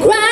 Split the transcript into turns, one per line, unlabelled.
ground.